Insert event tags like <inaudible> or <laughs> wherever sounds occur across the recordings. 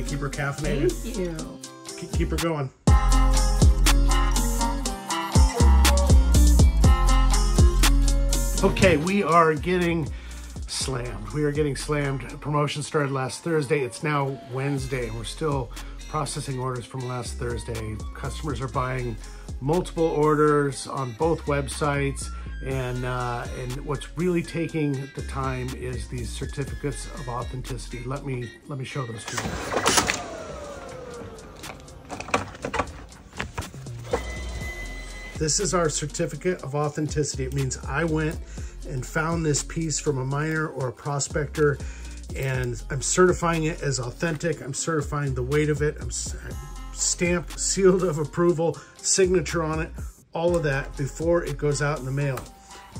Made Thank you. Keep, keep her going. Okay, we are getting slammed. We are getting slammed. Promotion started last Thursday. It's now Wednesday, and we're still processing orders from last Thursday. Customers are buying multiple orders on both websites, and uh, and what's really taking the time is these certificates of authenticity. Let me let me show those to you. This is our certificate of authenticity. It means I went and found this piece from a miner or a prospector and I'm certifying it as authentic. I'm certifying the weight of it. I'm stamped, sealed of approval, signature on it, all of that before it goes out in the mail.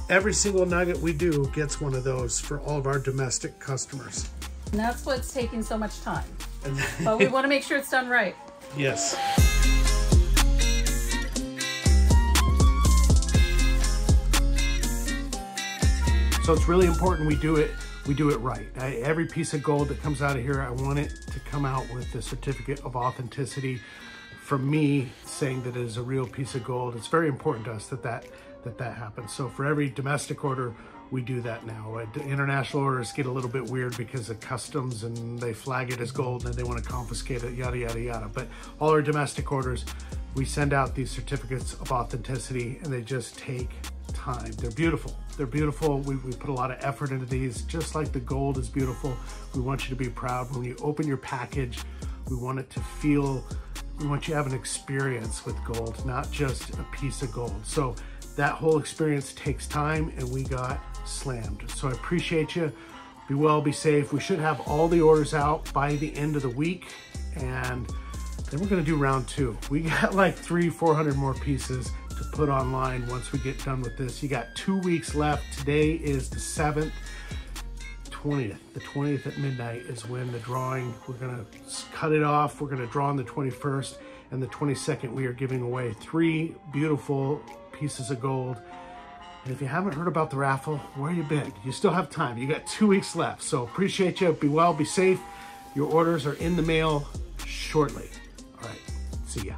Every single nugget we do gets one of those for all of our domestic customers. And that's what's taking so much time. <laughs> but we <laughs> want to make sure it's done right. Yes. So it's really important we do it we do it right. I, every piece of gold that comes out of here, I want it to come out with the certificate of authenticity from me saying that it is a real piece of gold. It's very important to us that that, that, that happens. So for every domestic order, we do that now. Uh, international orders get a little bit weird because of customs and they flag it as gold and they want to confiscate it, yada, yada, yada. But all our domestic orders, we send out these certificates of authenticity and they just take time. They're beautiful. They're beautiful. We, we put a lot of effort into these, just like the gold is beautiful. We want you to be proud. When you open your package, we want it to feel, we want you to have an experience with gold, not just a piece of gold. So that whole experience takes time and we got slammed. So I appreciate you. Be well, be safe. We should have all the orders out by the end of the week and then we're gonna do round two. We got like three, 400 more pieces put online once we get done with this. You got two weeks left. Today is the 7th, 20th. The 20th at midnight is when the drawing, we're gonna cut it off. We're gonna draw on the 21st and the 22nd. We are giving away three beautiful pieces of gold. And if you haven't heard about the raffle, where you been? You still have time. You got two weeks left. So appreciate you. Be well, be safe. Your orders are in the mail shortly. All right, see ya.